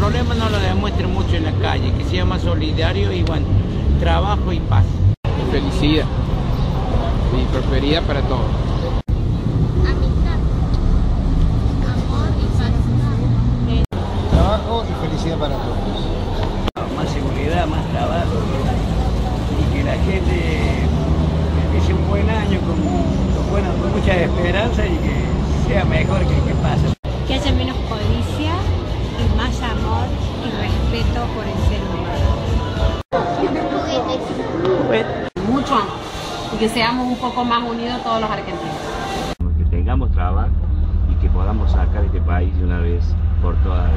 los problemas no los demuestren mucho en la calle, que sea más solidario y bueno, trabajo y paz. Felicidad y prosperidad para todos. Amistad, amor y paz. Trabajo y felicidad para todos. más seguridad, más trabajo y que la gente empiece un buen año con, con, buena- con mucha esperanza y que sea mejor que el que pasa. que haya menos codicia y más amor por el ser humano. mucho amor y que seamos un poco más unidos todos los argentinos. que tengamos trabajo y que podamos sacar este país de una vez por todas